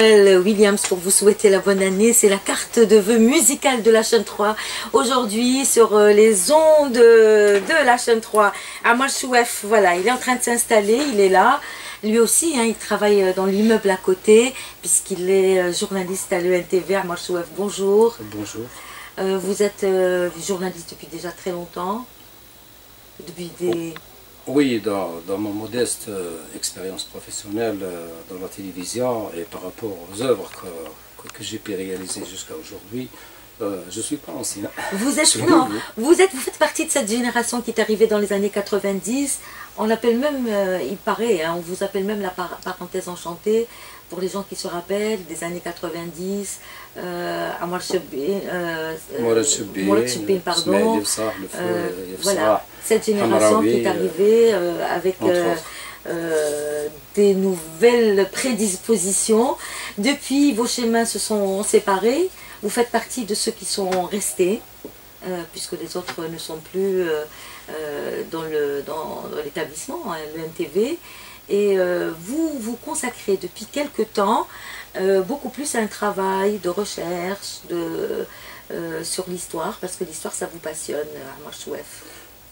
Williams pour vous souhaiter la bonne année. C'est la carte de vœux musicale de la chaîne 3. Aujourd'hui, sur euh, les ondes de la chaîne 3, Amal Chouef, voilà, il est en train de s'installer, il est là. Lui aussi, hein, il travaille euh, dans l'immeuble à côté, puisqu'il est euh, journaliste à l'ENTV. Amal Chouef, bonjour. Bonjour. vous êtes journaliste depuis déjà très longtemps Depuis des... Oui, dans, mon modeste euh, expérience professionnelle euh, dans la télévision et par rapport aux œuvres que, j'ai pu réaliser jusqu'à aujourd'hui, euh, je ne suis pas ancien. Vous êtes, non, vous, êtes, vous faites partie de cette génération qui est arrivée dans les années 90. On l'appelle même, il paraît, hein, on vous appelle même la parenthèse enchantée pour les gens qui se rappellent des années 90, euh, Amar euh, euh pardon. Euh, voilà, cette génération qui est arrivée avec des nouvelles prédispositions. Depuis, vos chemins se sont séparés. Vous faites partie de ceux qui sont restés, puisque les autres ne sont plus dans l'établissement, dans, hein, le NTV. Et euh, vous vous consacrez depuis quelque temps euh, beaucoup plus à un travail de recherche de, euh, sur l'histoire, parce que l'histoire, ça vous passionne, Armand Chouef.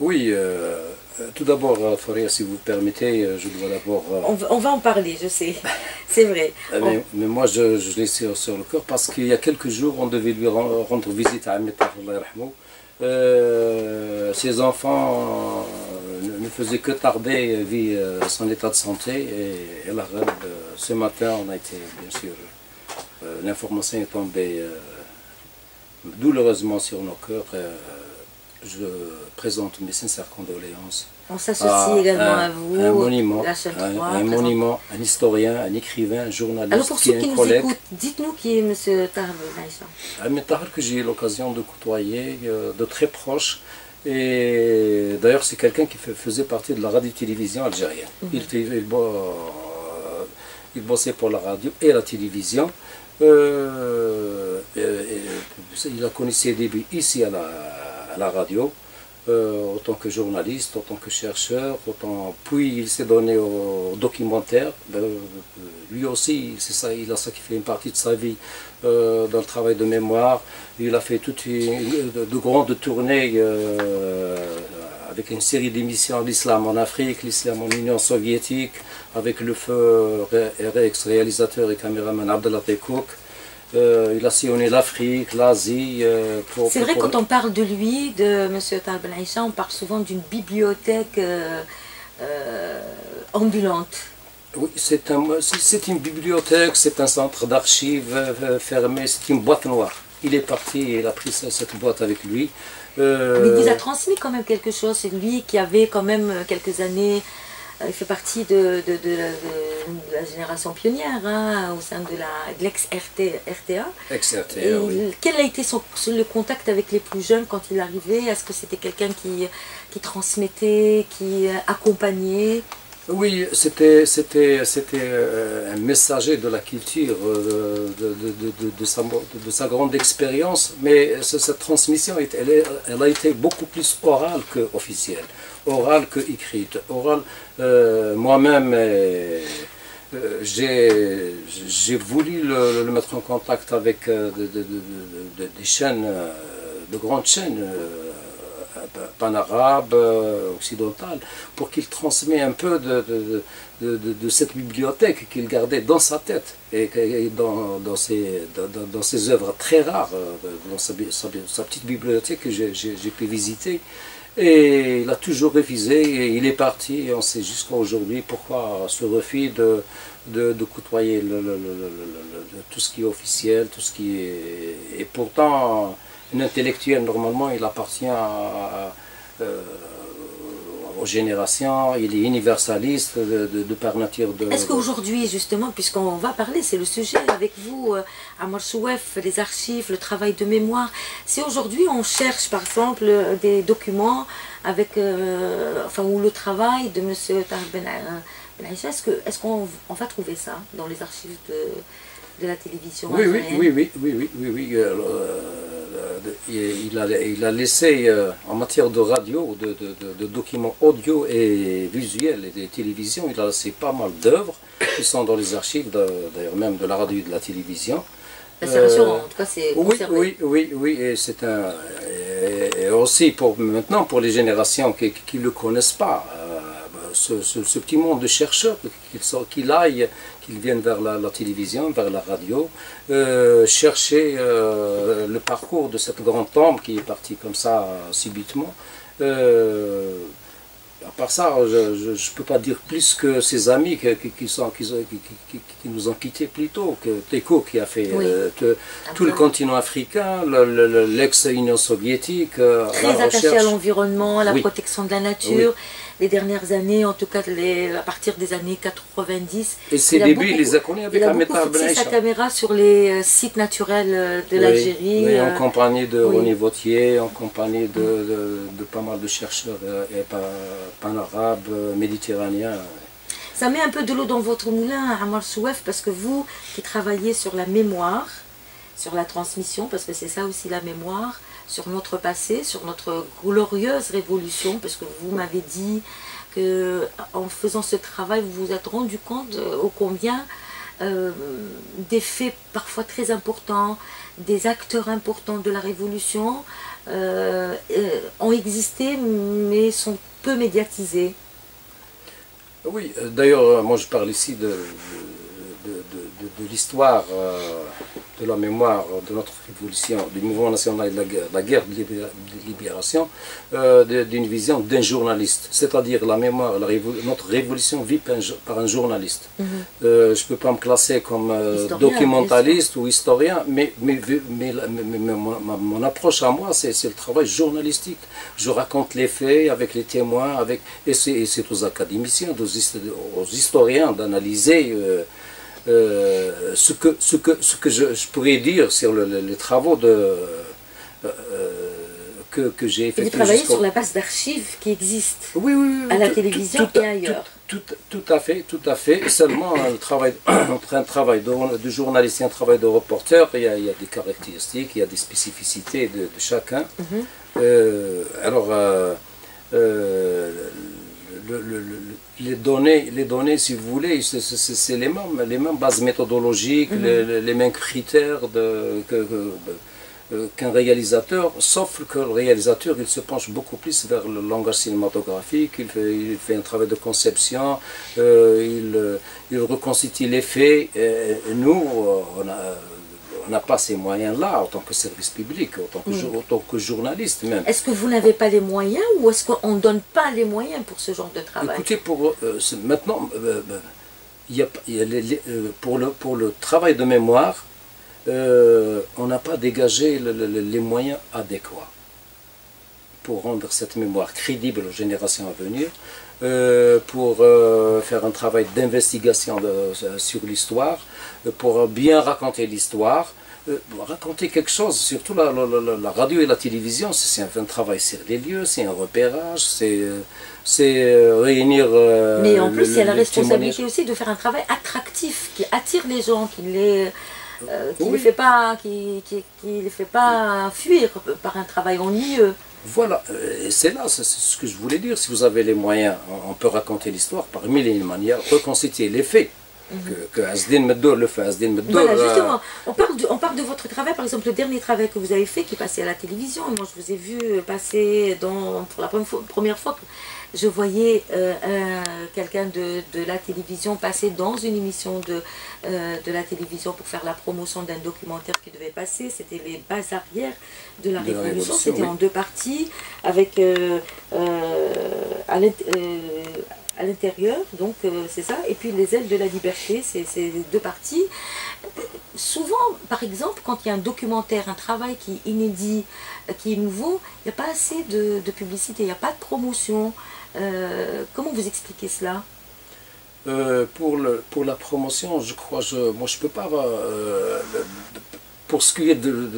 Oui, tout d'abord, Faria, si vous permettez, je dois d'abord... On, va en parler, je sais, c'est vrai. mais, moi, je, je l'ai sur, sur, le cœur parce qu'il y a quelques jours, on devait lui rendre visite à Amitar, ses enfants ne faisait que tarder euh, vu euh, son état de santé et, la euh, ce matin on a été bien sûr l'information est tombée douloureusement sur nos cœurs je présente mes sincères condoléances on s'associe également à vous, un monument, un, monument, un historien, un écrivain, un journaliste. Alors pour ceux qui, nous écoutent, dites-nous qui est M. Tahar M. Tahar que j'ai eu l'occasion de côtoyer de très proche. Et d'ailleurs, c'est quelqu'un qui faisait partie de la radio-télévision algérienne. Mhm. il, il, bossait pour la radio et la télévision. Euh, il a connu ses débuts ici à la, radio, euh, autant que journaliste, autant que chercheur, autant, puis il s'est donné au documentaire. Ben, lui aussi, c'est ça, il a sacrifié une partie de sa vie euh, dans le travail de mémoire. Il a fait toutes de, grandes tournées euh, avec une série d'émissions l'islam en Afrique, l'islam en Union soviétique, avec le feu ex-réalisateur et caméraman Abdallah Tekouk. Euh, il a sillonné l'Afrique, l'Asie. C'est vrai, quand on parle de lui, de M. Tal on parle souvent d'une bibliothèque ambulante. Oui, c'est un, une bibliothèque, c'est un centre d'archives euh, fermé, c'est une boîte noire. Il est parti, il a pris cette boîte avec lui. Euh, Mais il vous a transmis quand même quelque chose, c'est lui qui avait quand même euh, quelques années, il fait partie de, la, génération pionnière hein, au sein de l'ex-RTA. Ex-RTA, oui. Quel a été son, le contact avec les plus jeunes quand il arrivait Est-ce que c'était quelqu'un qui, qui transmettait, qui accompagnait? Oui, c'était euh, un messager de la culture, euh, de, sa, grande expérience, mais cette transmission, elle, a été beaucoup plus orale qu'officielle, orale que écrite. Orale, euh, moi-même, j'ai voulu le, mettre en contact avec des chaînes, de grandes chaînes pan-arabe, euh, occidental, pour qu'il transmet un peu de, de, cette bibliothèque qu'il gardait dans sa tête et, dans, dans, ses, dans, ses œuvres très rares, euh, dans sa, petite bibliothèque que j'ai pu visiter. Et il a toujours révisé et il est parti et on sait jusqu'à aujourd'hui pourquoi ce refus de, de, côtoyer tout ce qui est officiel, tout ce qui est... Et pourtant, un intellectuel, normalement, il appartient euh, aux générations, il est universaliste de, par nature. De, Est-ce qu'aujourd'hui, justement, puisqu'on va parler, c'est le sujet avec vous, euh, à Morsouef, les archives, le travail de mémoire, si aujourd'hui on cherche, par exemple, des documents avec, euh, enfin, ou le travail de M. Tarben ben est-ce qu'on est qu'on va trouver ça dans les archives de, la télévision Oui, oui, oui, oui, oui, oui, oui, il, a, il, a, laissé en matière de radio, de, de, documents audio et visuels et de télévision, il a laissé pas mal d'œuvres qui sont dans les archives, d'ailleurs même de la radio et de la télévision. C'est rassurant, en tout cas c'est oui, oui, oui, oui, et c'est un... Et aussi pour maintenant pour les générations qui ne le connaissent pas, ce, petit monde de chercheurs, qu'ils aillent, qu'ils viennent vers la, télévision, vers la radio, euh, chercher euh, le parcours de cette grande tombe qui est partie comme ça subitement. Euh, à part ça, je ne peux pas dire plus que ses amis qui, sont, qui, nous ont quittés plus tôt, que Teco qui a fait tout le continent africain, l'ex-Union soviétique. Très attaché à l'environnement, à la protection de la nature les dernières années, en tout cas les, à partir des années 90. Et ses débuts, il les a connus avec il a beaucoup sa caméra sur les euh, sites naturels euh, de l'Algérie. Oui, en euh, compagnie de René Vautier, en compagnie de, de, pas mal de chercheurs pan-arabes, méditerranéens. Ça met un peu de l'eau dans votre moulin, Amar Souef, parce que vous qui travaillez sur la mémoire, sur la transmission, parce que c'est ça aussi la mémoire, sur notre passé, sur notre glorieuse révolution, parce que vous m'avez dit que en faisant ce travail, vous vous êtes rendu compte euh, au combien euh, des faits parfois très importants, des acteurs importants de la révolution euh, ont existé mais sont peu médiatisés. Oui, d'ailleurs, moi je parle ici de, de, l'histoire de la mémoire de notre révolution, du mouvement national de la guerre, la guerre de libération, euh, d'une vision d'un journaliste. C'est-à-dire la mémoire, notre révolution vit par un, journaliste. Mhm. Euh, je ne peux pas me classer comme euh, documentaliste ou historien, mais, mais, mon, approche à moi, c'est le travail journalistique. Je raconte les faits avec les témoins, avec, et c'est aux académiciens, aux, historiens d'analyser. Euh, ce que, ce que, ce que je, pourrais dire sur les travaux de, euh, que, que j'ai effectués. Vous travaillez sur la base d'archives qui oui, oui, à la télévision et ailleurs. Tout, tout, à fait, tout à fait. Seulement, le travail, entre un travail de, de, journaliste et un travail de reporter, il y, a, il y a des caractéristiques, il y a des spécificités de, chacun. Mhm. Euh, alors, les, données, les données, si vous voulez, c'est les mêmes, les mêmes bases méthodologiques, mhm. les, mêmes critères de, euh, qu'un réalisateur, sauf que le réalisateur, il se penche beaucoup plus vers le langage cinématographique, il fait, il fait un travail de conception, euh, il, euh, il, reconstitue les faits. Et, nous, on a on n'a pas ces moyens-là en tant que service public, en tant que, mm. que journaliste même. Est-ce que vous n'avez pas les moyens ou est-ce qu'on ne donne pas les moyens pour ce genre de travail? Écoutez, pour, euh, maintenant, euh, euh, il y a, pour, le, pour le travail de mémoire, on n'a pas dégagé les moyens adéquats pour rendre cette mémoire crédible aux générations à venir, pour faire un travail d'investigation sur l'histoire, pour bien raconter l'histoire, euh, raconter quelque chose, surtout la, la, radio et la télévision, c'est un, travail sur les lieux, c'est un repérage, c'est euh, réunir... Euh, Mais en plus, il y a la responsabilité aussi de faire un travail attractif, qui attire les gens, qui les... qui ne fait pas, qui, qui, qui les fait pas fuir par un travail ennuyeux. Voilà, c'est là, c'est ce que je voulais dire. Si vous avez les moyens, on peut raconter l'histoire par mille et une manières, reconstituer les faits que, Asdin le fait. Asdin voilà, euh, justement, on parle, de, on parle de votre travail, par exemple, le dernier travail que vous avez fait qui passait à la télévision. Moi, je vous ai vu passer dans, pour la première fois, je voyais euh, quelqu'un de, de, la télévision passer dans une émission de, euh, de la télévision pour faire la promotion d'un documentaire qui devait passer. C'était les bases arrières de la Révolution. C'était en deux parties avec à à l'intérieur, donc euh, c'est ça, et puis les ailes de la liberté, c'est deux parties. Souvent, par exemple, quand il y a un documentaire, un travail qui est inédit, euh, qui est nouveau, il n'y a pas assez de, publicité, il n'y a pas de promotion. Euh, comment vous expliquez cela pour, le, pour la promotion, je crois, je, moi je ne peux pas, pour ce qui est de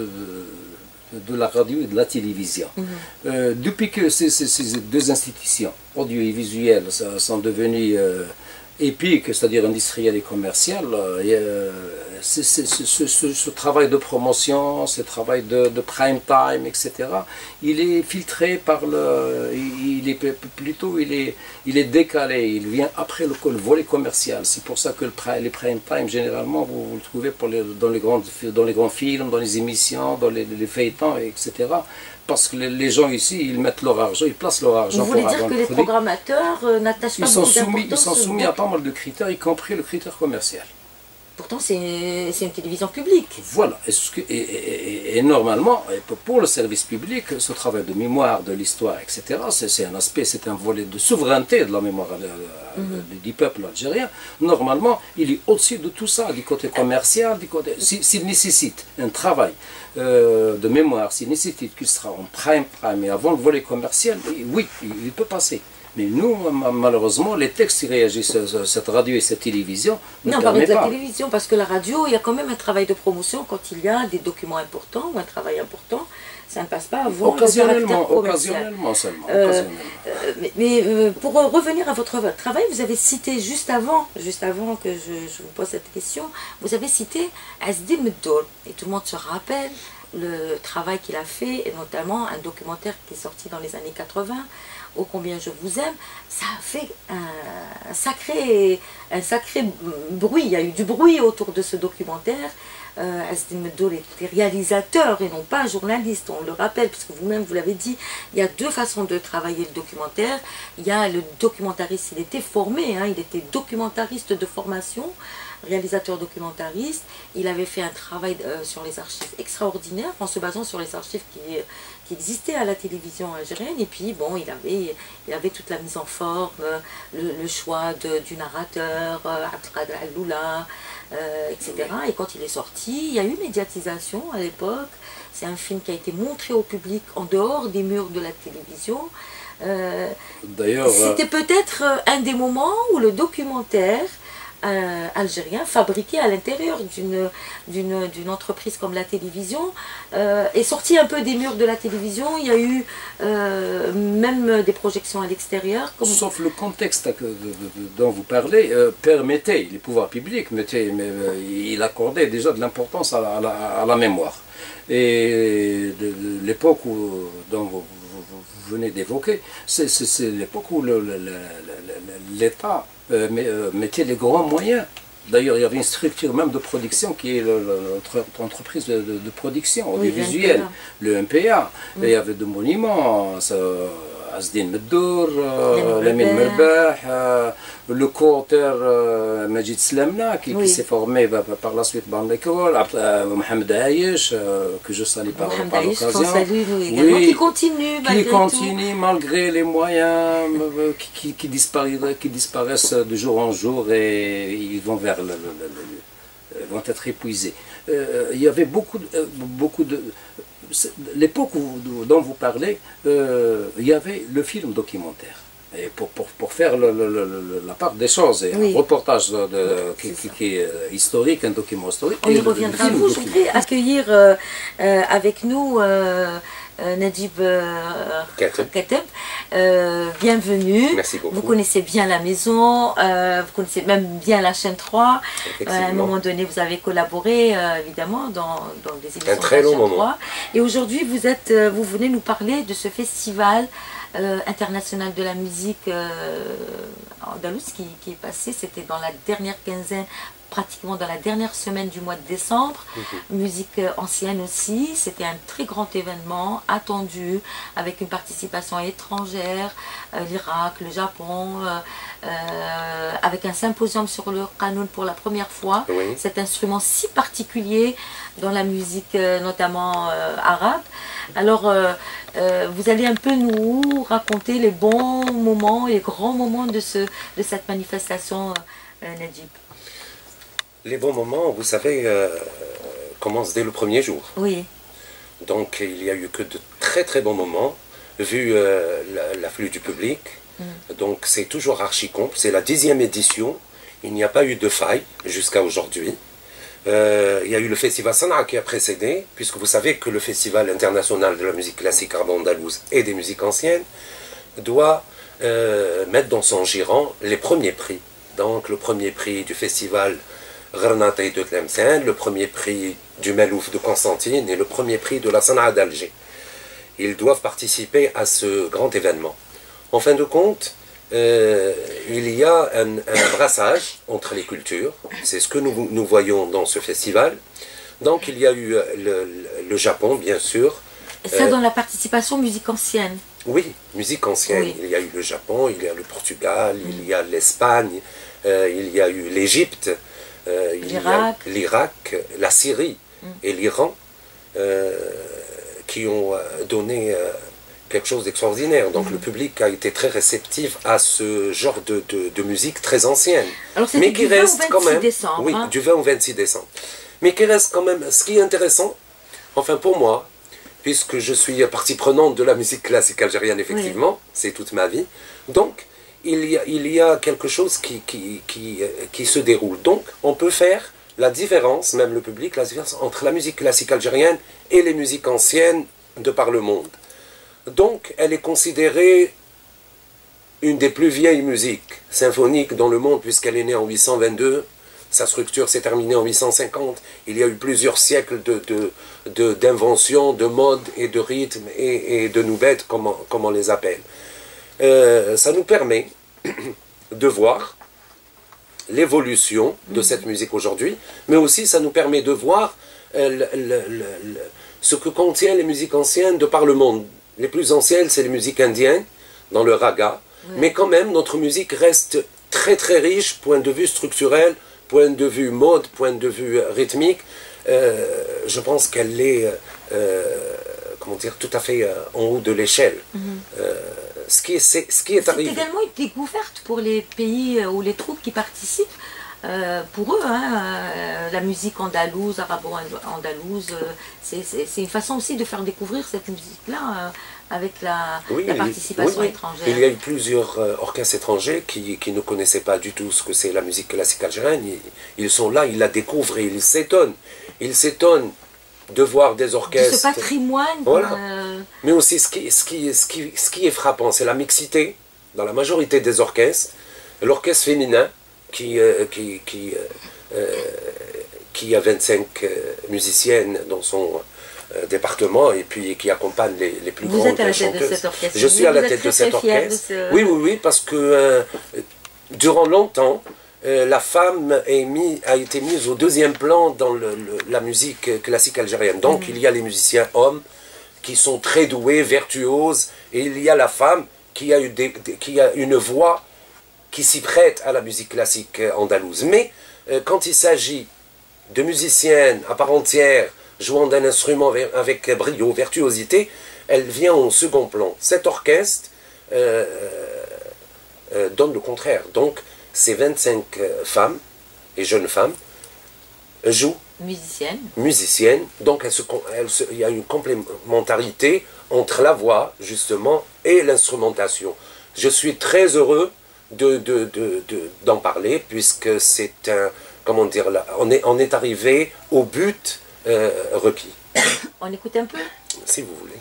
de la radio et de la télévision. Mhm. Euh, depuis que ces, deux institutions, audio et sont devenues euh, épique, c'est-à-dire industriel et commercial, euh, c'est, ce, travail de promotion, ce travail de, prime time, etc., il est filtré par le. Il est plutôt il est, il est décalé, il vient après le, volet commercial. C'est pour ça que le, les prime time, généralement, vous, le trouvez dans les grands films, dans les émissions, dans les, les feuilletons, etc parce que les gens ici, ils mettent leur argent, ils placent leur argent. Vous voulez dire que les programmateurs euh, n'attachent pas ils sont soumis, Ils sont soumis à pas mal de critères, y compris le critère commercial. Pourtant, c'est une télévision publique. Voilà. Et, normalement, pour le service public, ce travail de mémoire, de l'histoire, etc., c'est un aspect, c'est un volet de souveraineté de la mémoire euh, mhm. du peuple algérien. Normalement, il est au-dessus de tout ça, du côté commercial, du côté. S'il nécessite un travail euh, de mémoire, s'il nécessite qu'il sera en prime prime et avant le volet commercial, oui, il peut passer. Mais nous, malheureusement, les textes qui réagissent, cette radio et cette télévision, ne non, pas. de la télévision, parce que la radio, il y a quand même un travail de promotion quand il y a des documents importants ou un travail important. Ça ne passe pas avant occasionnellement, occasionnellement seulement. Euh, euh, mais, euh, pour revenir à votre travail, vous avez cité juste avant, juste avant que je, vous pose cette question, vous avez cité Asdi Meddol. Et tout le monde se rappelle le travail qu'il a fait, et notamment un documentaire qui est sorti dans les années 80, ô combien je vous aime, ça a fait un, sacré, un sacré bruit. Il y a eu du bruit autour de ce documentaire. Euh, Medoul était réalisateur et non pas journaliste, on le rappelle, puisque vous-même vous l'avez dit, il y a deux façons de travailler le documentaire. Il y a le documentariste, il était formé, hein, il était documentariste de formation, réalisateur documentariste. Il avait fait un travail euh, sur les archives extraordinaire en se basant sur les archives qui, qui existaient à la télévision algérienne. Et puis, bon, il avait, il avait toute la mise en forme, le, choix de, du narrateur, euh, Abdelkader Aloula, euh, etc. Et quand il est sorti, il y a eu médiatisation à l'époque. C'est un film qui a été montré au public en dehors des murs de la télévision. D'ailleurs, c'était peut-être un des moments où le documentaire euh, algérien fabriqué à l'intérieur d'une entreprise comme la télévision euh, est sorti un peu des murs de la télévision. Il y a eu euh, même des projections à l'extérieur. Sauf le contexte dont vous parlez permettait, les pouvoirs publics mettaient, mais, il accordait déjà de l'importance à, la mémoire. Et de, l'époque dont vous, venez d'évoquer, c'est l'époque où l'État euh, euh, mettait les grands moyens. D'ailleurs, il y avait une structure même de production qui est notre entreprise de, production audiovisuelle, le MPA. Et il y avait des monuments. Ça, Asdin Meddour, Lamine Merbah, le co-auteur Majid Slamna, qui, qui s'est formé par la suite dans l'école, Mohamed Ayesh, que je salue par, par l'occasion. Oui, qui continue malgré qui continue malgré les moyens qui, qui, disparaissent, qui disparaissent de jour en jour et ils vont vers le, vont être épuisés. il y avait beaucoup, beaucoup de l'époque dont vous parlez, euh, il y avait le film documentaire. Et pour, pour, pour faire la part des choses, et un reportage de, qui, est euh, historique, un document historique. On y reviendra. Vous, je voudrais accueillir euh, avec nous Nadib Kateb. bienvenue. Merci beaucoup. Vous connaissez bien la maison, vous connaissez même bien la chaîne 3. à un moment donné, vous avez collaboré évidemment dans, dans des émissions un très long moment. Et aujourd'hui, vous, êtes, vous venez nous parler de ce festival euh, international de la musique euh, andalouse qui, qui, est passé. C'était dans la dernière quinzaine, pratiquement dans la dernière semaine du mois de décembre. Mhm. Musique euh, ancienne aussi. C'était un très grand événement attendu avec une participation étrangère, l'Irak, le Japon, avec un symposium sur le canon pour la première fois. Cet instrument si particulier dans la musique notamment arabe. Alors, euh, euh, vous allez un peu nous raconter les bons moments, les grands moments de, ce, de cette manifestation, euh, Najib. Les bons moments, vous savez, commencent dès le premier jour. Oui. Donc, il n'y a eu que de très très bons moments, vu l'afflux du public. Mm. Donc, c'est toujours archi C'est la dixième édition. Il n'y a pas eu de faille jusqu'à aujourd'hui. Euh, il y a eu le festival Sanaa qui a précédé, puisque vous savez que le Festival international de la musique classique arabe-andalouse et des musiques anciennes doit euh, mettre dans son giron les premiers prix Donc le premier prix du festival Granate de Tlemcen, le premier prix du Melouf de Constantine et le premier prix de la Sanaa d'Alger. Ils doivent participer à ce grand événement. En fin de compte, euh, il y a un, brassage entre les cultures. C'est ce que nous, nous, voyons dans ce festival. Donc il y a eu le, le Japon, bien sûr. Et ça, euh, dans la participation musique ancienne Oui, musique ancienne. Il y a eu le Japon, il y a le Portugal, il y a l'Espagne, euh, il y a eu l'Égypte, l'Irak, la Syrie mm. et l'Iran, qui ont donné quelque chose d'extraordinaire. Donc le public a été très réceptif à ce genre de, de, musique très ancienne. mais qui reste quand même. Décembre, oui, du 20 au 26 décembre. Mais qui reste quand même. Ce qui est intéressant, enfin pour moi, puisque je suis partie prenante de la musique classique algérienne, effectivement, c'est toute ma vie. Donc, il y a, quelque chose qui, qui, se déroule. Donc, on peut faire la différence, même le public, la différence entre la musique classique algérienne et les musiques anciennes de par le monde. Donc, elle est considérée une des plus vieilles musiques symphoniques dans le monde, puisqu'elle est née en 822. Sa structure s'est terminée en 850. Il y a eu plusieurs siècles d'inventions, de, de, de, modes et de rythmes et, de nouvelles, comme on, les appelle. Euh, ça nous permet de voir l'évolution de cette musique aujourd'hui, mais aussi ça nous permet de voir euh, ce que contiennent les musiques anciennes de par le monde les plus anciennes, c'est les musiques indiennes, dans le raga. Mais quand même, notre musique reste très très riche, point de vue structurel, point de vue mode, point de vue rythmique. Euh, je pense qu'elle est, euh, comment dire, tout à fait euh, en haut de l'échelle. Mhm. ce qui est, ce qui est arrivé. C'est également une découverte pour les pays ou les troupes qui participent euh, pour eux, hein, euh, la musique andalouse, arabo-andalouse, euh, c'est une façon aussi de faire découvrir cette musique-là avec la, participation étrangère. Il y a eu plusieurs orchestres étrangers qui, qui, ne connaissaient pas du tout ce que c'est la musique classique algérienne. Ils, sont là, ils la découvrent et ils s'étonnent. Ils s'étonnent de voir des orchestres. De ce patrimoine. Mais aussi, ce qui, ce, qui, ce, qui, ce qui est frappant, c'est la mixité dans la majorité des orchestres. L'orchestre féminin, qui, euh, qui, qui, euh, euh, qui, a 25 musiciennes dans son département et puis qui accompagne les, les plus Vous grandes êtes à la tête de cet orchestre. Je suis à la tête de cet orchestre. Oui, oui, oui, parce que durant longtemps, la femme est mis, a été mise au deuxième plan dans le, la musique classique algérienne. Donc mm. il y a les musiciens hommes qui sont très doués, vertuoses, et il y a la femme qui a, eu des, qui a une voix qui s'y prête à la musique classique andalouse. Mais euh, quand il s'agit de musiciennes à part entière jouant d'un instrument avec brio, virtuosité, elle vient au second plan. Cet orchestre euh, euh, donne le contraire. Donc, ces 25 femmes et jeunes femmes jouent musiciennes. Musiciennes. Donc, il y a une complémentarité entre la voix, justement, et l'instrumentation. Je suis très heureux d'en de, de, de, parler, puisque c'est un, comment dire, là, on est, on est arrivé au but euh, requis. On écoute un peu? Si vous voulez.